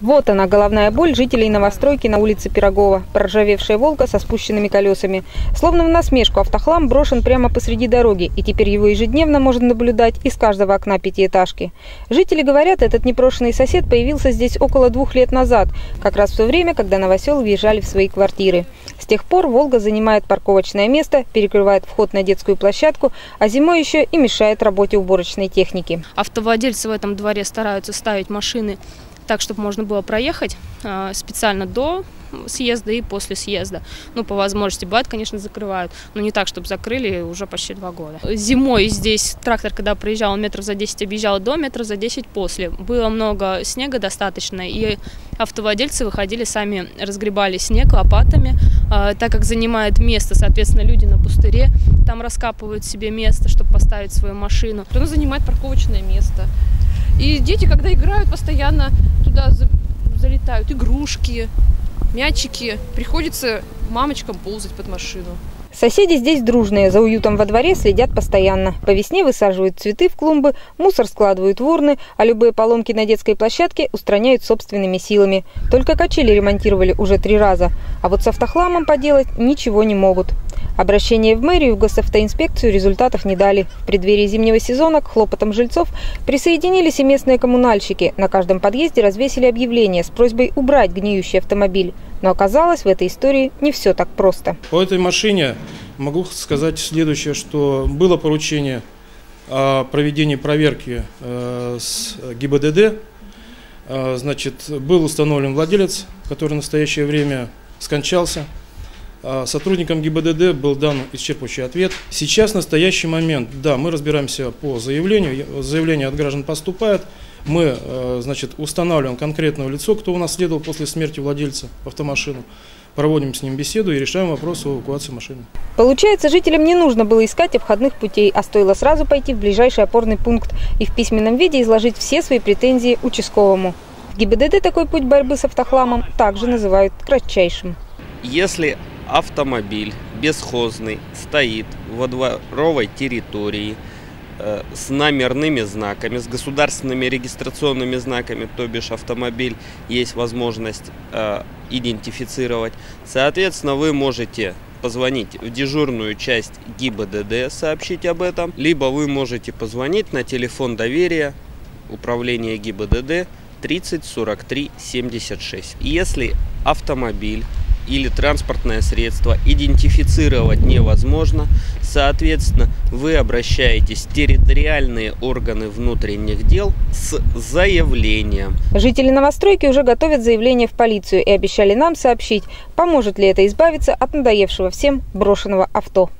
Вот она, головная боль жителей новостройки на улице Пирогова. Проржавевшая «Волга» со спущенными колесами. Словно в насмешку автохлам брошен прямо посреди дороги, и теперь его ежедневно можно наблюдать из каждого окна пятиэтажки. Жители говорят, этот непрошенный сосед появился здесь около двух лет назад, как раз в то время, когда новоселы въезжали в свои квартиры. С тех пор «Волга» занимает парковочное место, перекрывает вход на детскую площадку, а зимой еще и мешает работе уборочной техники. Автовладельцы в этом дворе стараются ставить машины так, чтобы можно было проехать а, специально до съезда и после съезда. Ну, по возможности, бывает, конечно, закрывают, но не так, чтобы закрыли уже почти два года. Зимой здесь трактор, когда проезжал, он метров за 10 объезжал до, метров за 10 после. Было много снега достаточно, и автовладельцы выходили сами, разгребали снег лопатами, а, так как занимает место, соответственно, люди на пустыре, там раскапывают себе место, чтобы поставить свою машину. Оно занимает парковочное место. И дети, когда играют, постоянно туда залетают игрушки, мячики. Приходится мамочкам ползать под машину. Соседи здесь дружные, за уютом во дворе следят постоянно. По весне высаживают цветы в клумбы, мусор складывают в урны, а любые поломки на детской площадке устраняют собственными силами. Только качели ремонтировали уже три раза, а вот с автохламом поделать ничего не могут. Обращение в мэрию и в госавтоинспекцию результатов не дали. В преддверии зимнего сезона к хлопотам жильцов присоединились и местные коммунальщики. На каждом подъезде развесили объявление с просьбой убрать гниющий автомобиль. Но оказалось, в этой истории не все так просто. По этой машине могу сказать следующее, что было поручение о проведении проверки э, с ГИБДД. Э, значит, был установлен владелец, который в настоящее время скончался. А сотрудникам ГИБДД был дан исчерпывающий ответ. Сейчас, в настоящий момент, да, мы разбираемся по заявлению. Заявление от граждан поступает. Мы, э, значит, устанавливаем конкретное лицо, кто у нас следовал после смерти владельца автомашины. Проводим с ним беседу и решаем вопрос о эвакуации машины. Получается, жителям не нужно было искать обходных путей, а стоило сразу пойти в ближайший опорный пункт и в письменном виде изложить все свои претензии участковому. В ГИБДД такой путь борьбы с автохламом также называют кратчайшим. Если автомобиль бесхозный стоит во дворовой территории э, с номерными знаками, с государственными регистрационными знаками, то бишь автомобиль есть возможность э, идентифицировать. Соответственно, вы можете позвонить в дежурную часть ГИБДД, сообщить об этом, либо вы можете позвонить на телефон доверия управления ГИБДД 30 43 76. Если автомобиль или транспортное средство идентифицировать невозможно. Соответственно, вы обращаетесь в территориальные органы внутренних дел с заявлением. Жители новостройки уже готовят заявление в полицию и обещали нам сообщить, поможет ли это избавиться от надоевшего всем брошенного авто.